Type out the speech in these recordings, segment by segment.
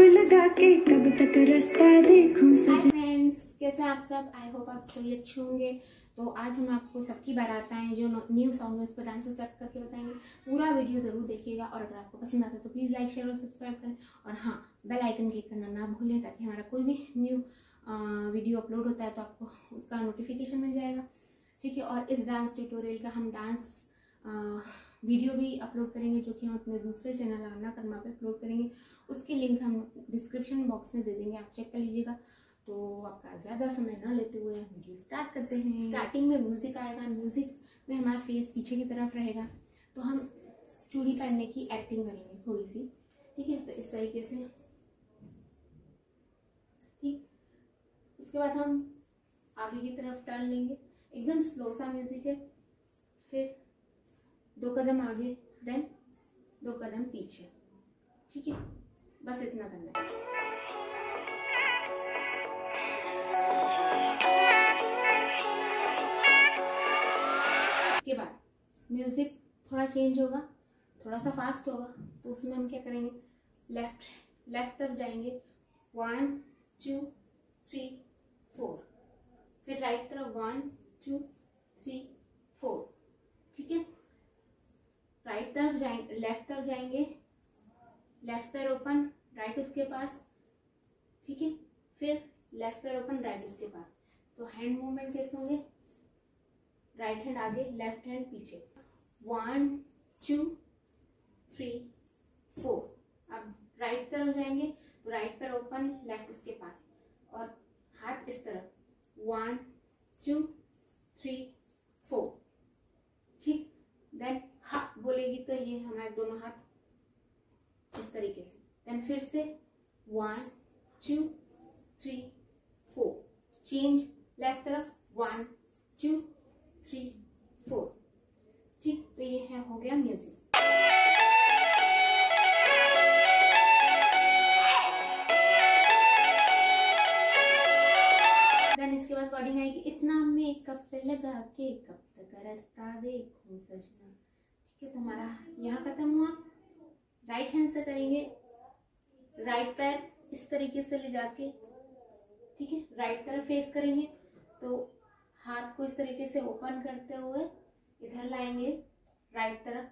लगा के कब तक रास्ता देखूँ फ्रेंड्स कैसे आप सब? आई होप आप सभी अच्छे होंगे। तो आज हम आपको सबकी बाराताएँ जो न्यू सॉन्ग है उस पर डांस स्टेप्स करके बताएँगे। पूरा वीडियो ज़रूर देखिएगा और अगर आपको पसंद आता है तो प्लीज़ लाइक शेयर और सब्सक्राइब करें। और हाँ बेल आइकन क्लिक करना ना भूलें ताकि हमारा कोई भी न्यू वीडियो अपलोड होता है तो आपको उसका नोटिफिकेशन मिल जाएगा। ठीक है और इस डांस ट्यूटोरियल का हम डांस वीडियो भी अपलोड करेंगे जो कि हम अपने दूसरे चैनल आना कर्मा पे अपलोड करेंगे। उसकी लिंक हम डिस्क्रिप्शन बॉक्स में दे देंगे, आप चेक कर लीजिएगा। तो आपका ज़्यादा समय ना लेते हुए हम वीडियो स्टार्ट करते हैं। स्टार्टिंग में म्यूज़िक आएगा म्यूज़िक में हमारा फेस पीछे की तरफ़ रहेगा। तो हम चूड़ी पहनने की एक्टिंग करेंगे थोड़ी सी ठीक है? तो इस तरीके से, ठीक? इसके बाद हम आगे की तरफ़ टर्न लेंगे। एकदम स्लो सा म्यूज़िक है। फिर दो कदम आगे देन दो कदम पीछे, ठीक है? बस इतना करना है। इसके बाद म्यूज़िक थोड़ा चेंज होगा, थोड़ा सा फास्ट होगा तो उसमें हम क्या करेंगे? लेफ़्ट लेफ़्ट तरफ़ जाएँगे। वन टू थ्री फोर फिर राइट तरफ़ वन टू थ्री फोर ठीक है? राइट तरफ़ जाएँगे लेफ़्ट तरफ़ जाएँगे। लेफ़्ट पैर ओपन राइट उसके पास, ठीक है? फिर लेफ़्ट पैर ओपन राइट उसके पास। तो हैंड मूवमेंट कैसे होंगे? राइट हैंड आगे लेफ़्ट हैंड पीछे। वन टू थ्री फोर अब राइट तरफ़ जाएँगे तो राइट पैर ओपन लेफ़्ट उसके पास। और हाथ इस तरफ़। वन टू थ्री फोर ठीक? देन हा, बोलेगी तो ये हमारे दोनों हाथ इस तरीके से। देन फिर से one two three four change left तरफ़ वन टू थ्री फोर ठीक तो ये है, हो गया म्यूज़िक देन इसके बाद वर्डिंग आएगी, इतना मेकअप लगा के कब तक रास्ता देखूँ सजना। ठीक है तो हमारा यहाँ खत्म हुआ। राइट हैंड से करेंगे। राइट पैर इस तरीके से ले जाके, ठीक है? राइट तरफ़ फेस करेंगे। तो हाथ को इस तरीके से ओपन करते हुए इधर लाएँगे राइट तरफ़।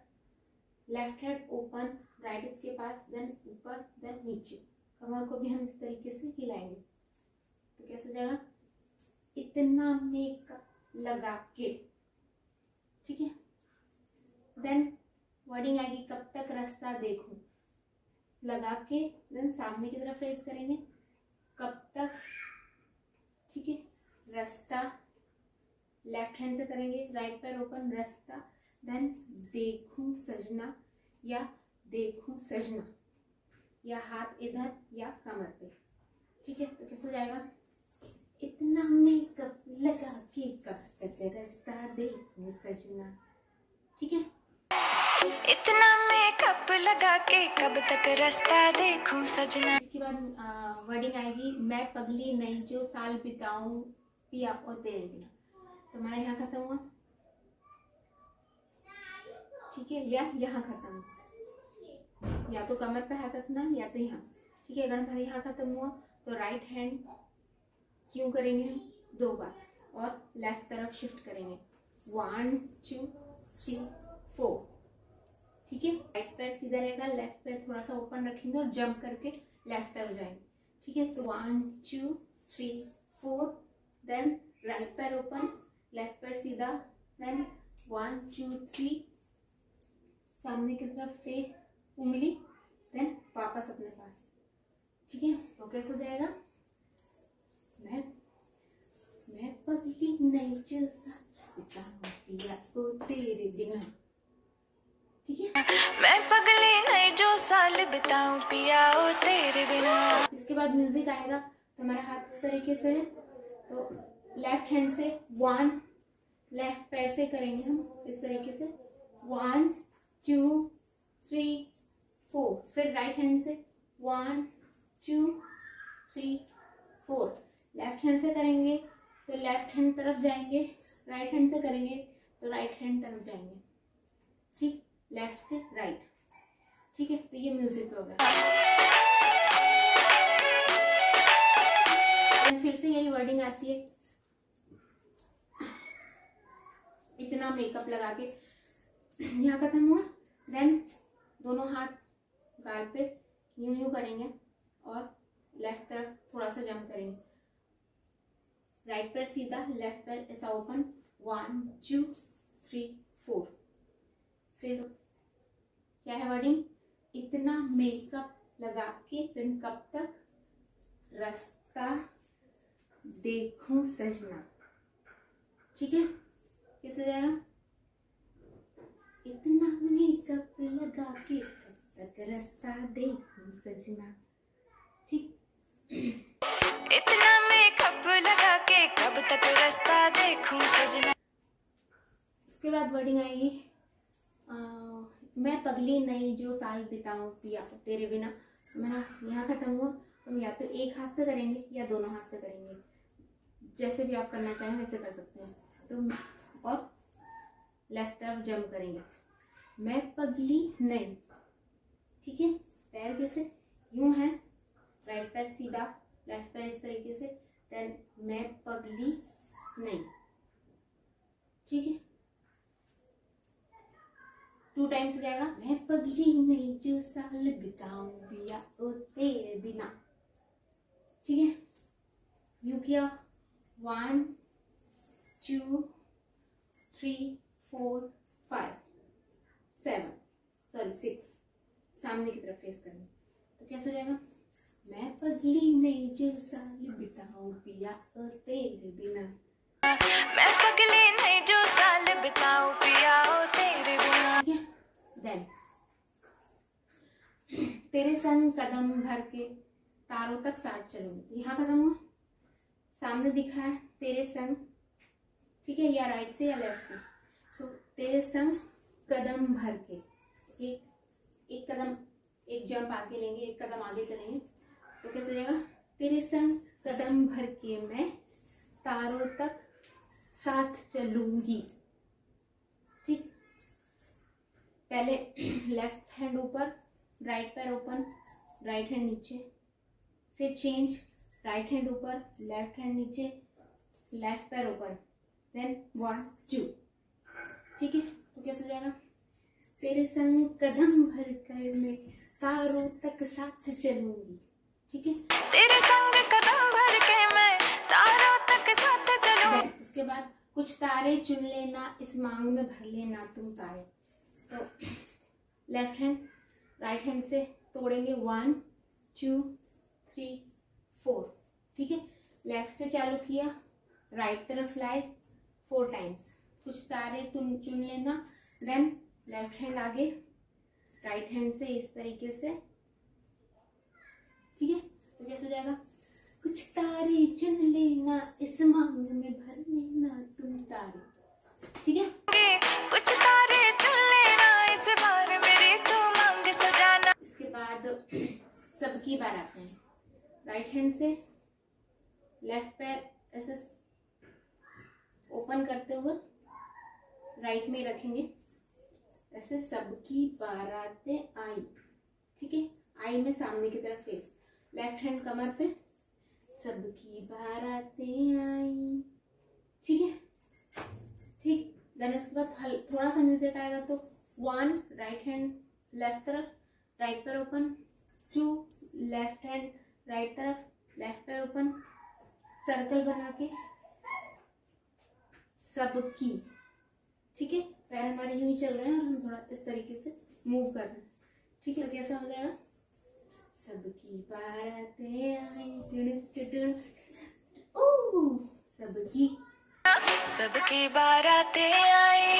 लेफ़्ट हैंड ओपन राइट इसके पास देन ऊपर देन नीचे। कमर को भी हम इस तरीके से हिलाएँगे। तो कैसे हो जाएगा? इतना मेकअप लगा के, ठीक है? देन वर्डिंग आएगी कब तक रास्ता देखूँ? लगा के देन सामने की तरफ़ फेस करेंगे। कब तक? ठीक है। रास्ता लेफ़्ट हैंड से करेंगे। राइट पैर ओपन रास्ता देन देखूँ सजना या देखूँ सजना, या हाथ इधर या कमर पे। ठीक है तो कैसे हो जाएगा? इतना मेकअप लगा के कब तक रास्ता देखूँ सजना। ठीक है? इतना मेकअप लगा के कब तक रास्ता देखूँ सजना। इसके बाद वर्डिंग आएगी। मैं पगली नहीं, जो साल बिताऊं पिया और तेरे बिना तो हमारा यहाँ खत्म हुआ? ठीक है, या यहाँ खत्म? या तो कमर पे हाथ रखना, या तो यहाँ। ठीक है, अगर हमारे यहाँ खत्म हुआ तो राइट हैंड क्यों करेंगे हम? दो बार। और लेफ़्ट तरफ़ शिफ्ट करेंगे। वन टू थ्री फोर ठीक है? राइट पैर सीधा रहेगा लेफ़्ट पैर थोड़ा सा ओपन रखेंगे और जंप करके लेफ़्ट तरफ़ जाएँगे। ठीक है? तो one two three four then right पैर ओपन लेफ़्ट पैर सीधा देन वन टू थ्री सामने की तरफ़ फिर उंगली देन वापस अपने पास। ठीक है? तो कैसे हो जाएगा? मैं मैं पगली नहीं जो पिया तो तेरे बिना। मैं पगली नहीं जो साल बिताऊं तेरे बिना। इसके बाद म्यूज़िक आएगा तो हमारा हाथ इस तरीके से है। तो लेफ़्ट हैंड से वन लेफ़्ट पैर से करेंगे हम इस तरीके से। वन टू थ्री फोर फिर राइट हैंड से one two three four left hand से करेंगे तो लेफ़्ट हैंड तरफ़ जाएँगे राइट हैंड से करेंगे तो राइट हैंड तरफ़ जाएँगे। ठीक? लेफ़्ट से राइट। ठीक है तो ये म्यूज़िक होगा। फिर से यही वर्डिंग आती है। इतना मेकअप लगा के। यहाँ खत्म हुआ। देन दोनों हाथ गाल पे। यू यू करेंगे और लेफ़्ट तरफ़ थोड़ा सा जंप करेंगे। राइट पैर सीधा लेफ़्ट पैर ऐसा open one two three four फिर क्या है वर्डिंग इतना मेकअप लगा के दिन कब तक रास्ता देखूँ सजना। ठीक है? कैसे जाएगा? इतना मेकअप लगा के कब तक रास्ता देखो सजना। ठीक? इतना मेकअप लगा के कब तक रास्ता देखूँ सजना। उसके बाद वर्डिंग आएगी। मैं पगली नहीं जो साल बिताऊं तेरे बिना। मेरा यहाँ खत्म हुआ, हम या तो एक हाथ से करेंगे या दोनों हाथ से करेंगे। जैसे भी आप करना चाहें वैसे कर सकते हैं। तो और लेफ़्ट तरफ़ जम करेंगे। मैं पगली नहीं। ठीक है? पैर कैसे? यूँ है। राइट पैर सीधा लेफ़्ट पैर इस तरीके से। देन मैं पगली नहीं। ठीक है? टू टाइम्स हो जाएगा। मैं पगली नहीं, जो साल बिताऊं बिया ओ तेरे बिना। ठीक है? यू किया one two three four five seven sorry six सामने की तरफ़ फेस करेंगे तो कैसे हो जाएगा? मैं पगली नहीं, जो साल बिताऊं पिया ओ तेरे बिना। साल बिताऊं तेरे देन तेरे संग कदम भर के तारों तक साथ चलूँगी। यहाँ कदम हुआ? सामने दिखा है तेरे संग। ठीक है, या राइट से या लेफ़्ट से। तो तेरे संग कदम भर के। एक एक कदम, एक जंप आगे लेंगे, एक कदम आगे चलेंगे। तो कैसे जाएगा? तेरे संग कदम भर के मैं तारों तक साथ चलूँगी। ठीक। पहले लेफ़्ट हैंड ऊपर राइट पैर ओपन राइट हैंड नीचे। फिर चेंज राइट हैंड ऊपर लेफ़्ट हैंड नीचे लेफ़्ट पैर ओपन देन वन टू ठीक है? तो कैसे हो जाएगा? तेरे संग कदम भर कर मैं तारों तक साथ चलूँगी। ठीक है? तेरे संग कदम भर के मैं तारों तक साथ चलूँ। Then उसके बाद कुछ तारे चुन लेना, इस मांग में भर लेना तुम तारे। तो लेफ़्ट हैंड राइट हैंड से तोड़ेंगे वन टू थ्री फोर ठीक है? लेफ़्ट से चालू किया राइट तरफ़ लाए फोर टाइम्स कुछ तारे तुम चुन लेना देन लेफ़्ट हैंड आगे राइट हैंड से इस तरीके से। ठीक है? तो कैसे हो जाएगा? कुछ तारे चुन लेना इस मांग में भर लेना तुम तारे। ठीक है? कुछ तारे चुन लेना इस बार मेरी तू मांग सजाना। इसके बाद सबकी बार आते हैं। राइट हैंड से लेफ़्ट पैर ऐसे ओपन करते हुए राइट में रखेंगे। ऐसे सबकी बारातें आई ठीक है? आई में सामने की तरफ़ फेस लेफ़्ट हैंड कमर पे। सबकी बारातें आई। ठीक है? ठीक देन उसके बाद थोड़ा सा म्यूज़िक आएगा तो वन राइट हैंड लेफ़्ट तरफ़ राइट पैर open two left hand right तरफ़ लेफ़्ट पैर ओपन सर्कल बना के सबकी। ठीक है? पैर हमारे यूँ चल रहे हैं और हम थोड़ा इस तरीके से मूव कर रहे हैं। ठीक है? तो कैसा हो जाएगा? सबकी बारातें आई सबकी। सबकी बारातें आई।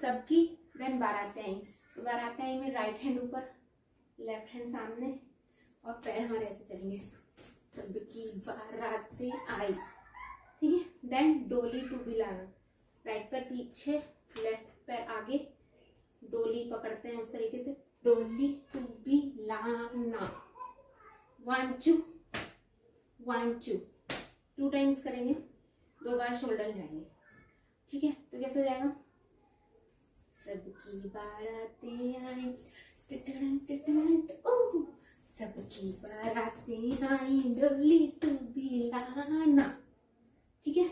सबकी देन बारातें आई। तो बारातें आई में राइट हैंड ऊपर लेफ़्ट हैंड सामने और पैर हमारे ऐसे चलेंगे। सबकी बारातें आई। ठीक है? देन डोली टू भी लाना राइट पैर पीछे लेफ़्ट पैर आगे डोली पकड़ते हैं उस तरीके से। डोली टू बी लाना one two one two two times करेंगे। दो बार शोल्डर जाएँगे ठीक है? तो कैसे हो जाएगा? सबकी बारातें आई। टिटन टिटन ओह! सबकी बारातें आई। डोली तू भी लाना ठीक है?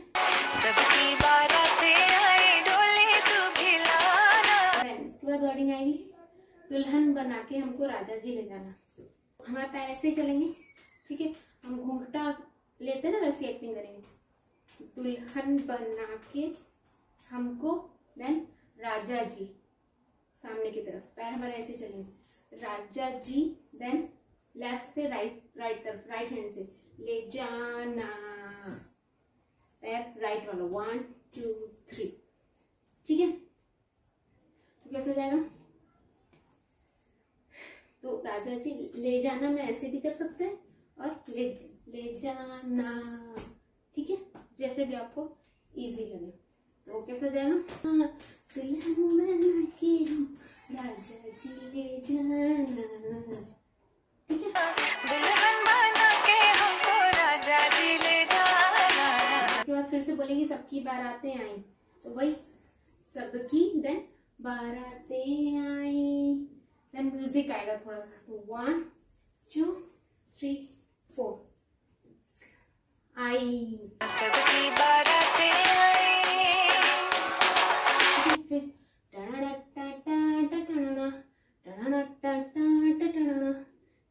सबकी बारातें आई। डोली तू भी लाना इसके बाद वर्डिंग आएगी। दुल्हन बना के हमको राजा जी ले जाना। हमारे पैर ऐसे ही चलेंगे, ठीक है? हम घूंघटा लेते ना, वैसे एक्टिंग करेंगे। दुल्हन बना के हमको देन राजा जी, सामने की तरफ़, पैर हमारे ऐसे चलेंगे। राजा जी देन लेफ़्ट से राइट राइट तरफ़ राइट हैंड से, ले जाना। पैर राइट वाला वन टू थ्री ठीक है? तो कैसे हो जाएगा? तो राजा जी ले जाना में ऐसे भी कर सकते हैं? और ले ले जाना। ठीक है? जैसे भी आपको इजी लगे। तो कैसे जाएगा? राजा जी ले जाना। ठीक है? इसके बाद फिर से बोलेंगे सबकी बारातें आई। तो वही सबकी देन बारातें आई। देन म्यूज़िक आएगा थोड़ा सा तो वन टू थ्री फोर आई सबकी बारातें फिर।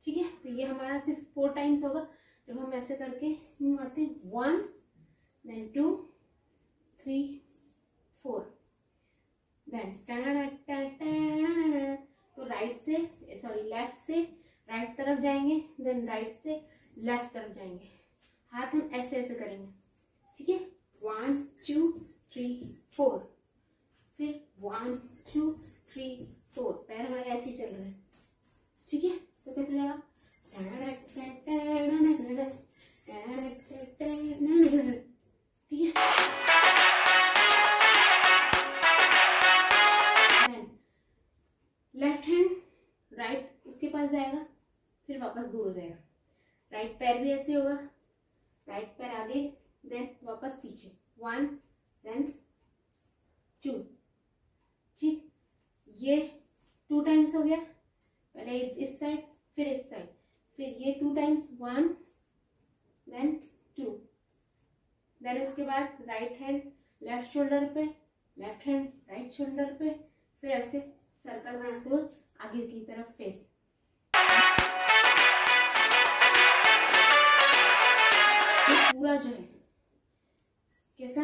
ठीक है तो ये हमारा सिर्फ़ फोर टाइम्स होगा। जब हम ऐसे करके आते one then two three four then. तो राइट से सॉरी लेफ़्ट से राइट तरफ़ जाएँगे देन राइट से लेफ़्ट तरफ़ जाएँगे। हाथ हम ऐसे ऐसे करेंगे, ठीक है? वन टू थ्री फोर फिर वन टू थ्री फोर पैर हमारे ऐसे ही चल रहे हैं, ठीक है? तो कैसे लगा ठीक है? शोल्डर पे, फिर ऐसे सर्कल बनाते हुए आगे की तरफ़ फेस पूरा जो है, कैसा?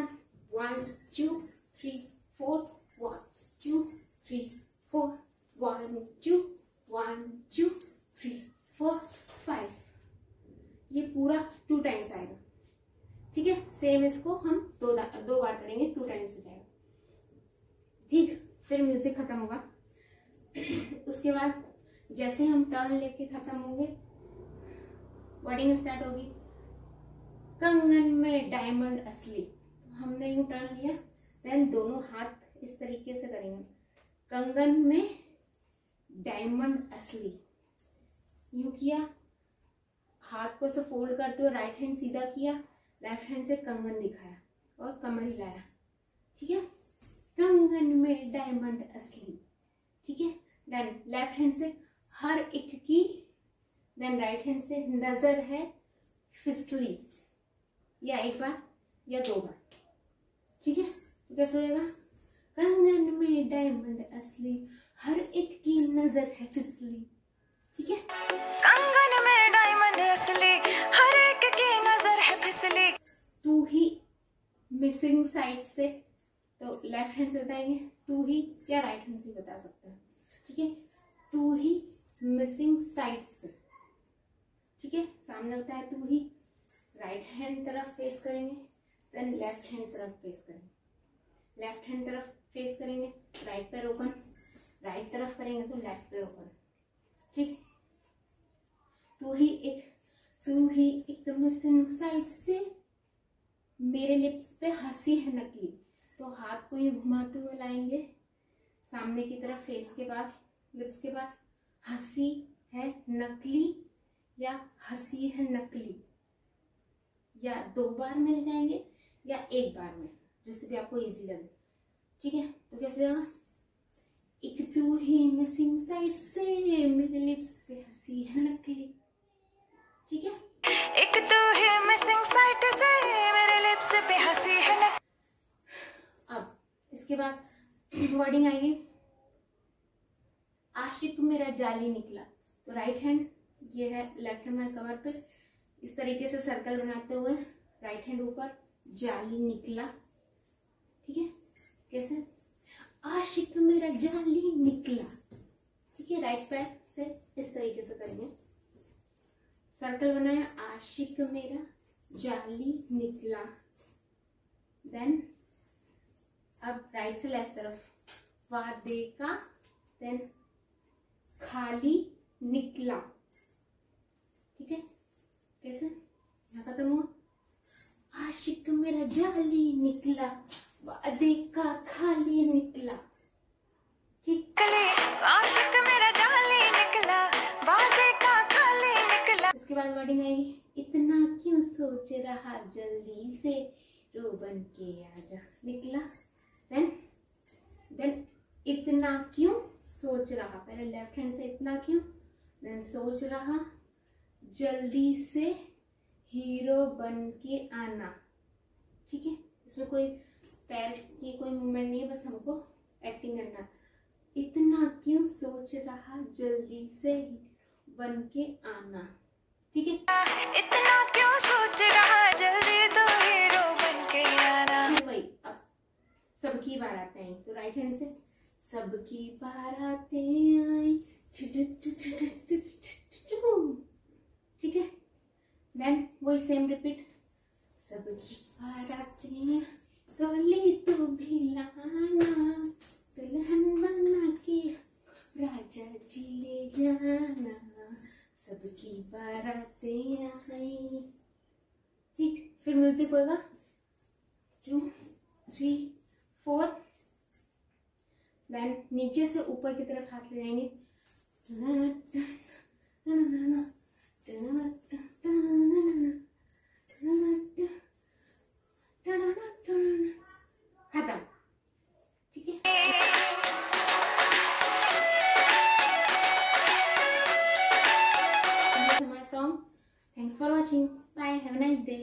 One two three four one two three four one two one two three four five ये पूरा टू टाइम्स आएगा। ठीक है? सेम इसको हम दो दो बार करेंगे टू टाइम्स हो जाएगा। ठीक, फिर म्यूज़िक खत्म होगा। उसके बाद जैसे हम टर्न लेके खत्म होंगे वर्डिंग स्टार्ट होगी। कंगन में डायमंड असली। हमने यूँ टर्न लिया देन दोनों हाथ इस तरीके से करेंगे। कंगन में डायमंड असली। यूँ किया, हाथ को ऐसे फोल्ड करते हुए राइट हैंड सीधा किया लेफ़्ट हैंड से कंगन दिखाया और कमर हिलाया। ठीक है? कंगन में डायमंड असली। ठीक है? देन लेफ़्ट हैंड से हर एक की देन राइट हैंड से नज़र है फिसली। या एक बार या दो बार। ठीक है? तो कैसे हो जाएगा कंगन में डायमंड असली हर एक की नज़र है फिसली। ठीक है? कंगन में डायमंड असली हर एक की नज़र है फिसली। तू ही मिसिंग साइड से तो लेफ़्ट हैंड से बताएँगे, तू ही या राइट हैंड से बता सकते हैं। ठीक है? तू ही मिसिंग साइड से। ठीक है? सामने बताया तू ही राइट हैंड तरफ़ फेस करेंगे देन लेफ़्ट हैंड तरफ़ फेस करेंगे। लेफ़्ट हैंड तरफ़ फेस करेंगे राइट पैर ओपन राइट तरफ़ करेंगे तो लेफ़्ट पैर ओपन ठीक? तू ही एक, तू ही एक मिसिंग साइड से मेरे लिप्स पे हँसी है नकली। तो हाथ को ये घुमाते हुए लाएँगे। सामने की तरफ़ फेस के पास लिप्स के पास। हँसी है नकली या हँसी है नकली? या दो बार मिल जाएँगे या एक बार में? जिससे भी आपको इजी लगे। ठीक है? तो कैसे जाना? एक तू ही मिसिंग साइड से मेरे लिप्स पे हँसी है नकली। ठीक है? एक तू ही मिसिंग साइड से मेरे लिप्स पे हँसी है नकली। इसके बाद वर्डिंग आएगी आशिक मेरा जाली निकला। तो राइट हैंड ये है लेफ़्ट हैंड में कवर पे। इस तरीके से सर्कल बनाते हुए राइट हैंड ऊपर जाली निकला। ठीक है? कैसे? आशिक मेरा जाली निकला। ठीक है? राइट पैर से इस तरीके से करेंगे। सर्कल बनाया आशिक मेरा जाली निकला। देन अब राइट से लेफ़्ट तरफ़। वादे का देन खाली निकला। ठीक है? कैसे? यहाँ खत्म हुआ। आशिक मेरा जाली निकला। वादे का खाली निकला। ठीक। आशिक मेरा जाली निकला। वादे का खाली निकला। इसके बाद वर्डिंग आएगी इतना क्यों सोच रहा जल्दी से? रो बन के आजा। निकला। देन देन इतना क्यों सोच रहा? पहले लेफ़्ट हैंड से इतना क्यों? देन सोच रहा, जल्दी से हीरो बन के आना। ठीक है? इसमें कोई पैर की कोई मूवमेंट नहीं है, बस हमको एक्टिंग करना। इतना क्यों सोच रहा, जल्दी से बन के आना? ठीक है? इतना क्यों सोच रहा सबकी बारातें आई तो राइट हैंड से। सबकी बारातें आई ठीक है? देन वही सेम रिपीट सबकी बारातें गली तो भी लाना, दुल्हन बना के राजा जी ले जाना। सबकी बारातें आई ठीक, फिर म्यूज़िक होगा टू थ्री फोर देन नीचे से ऊपर की तरफ़ हाथ ले जाएँगे। खत्म। ठीक है? हमारा song thanks for watching bye nice day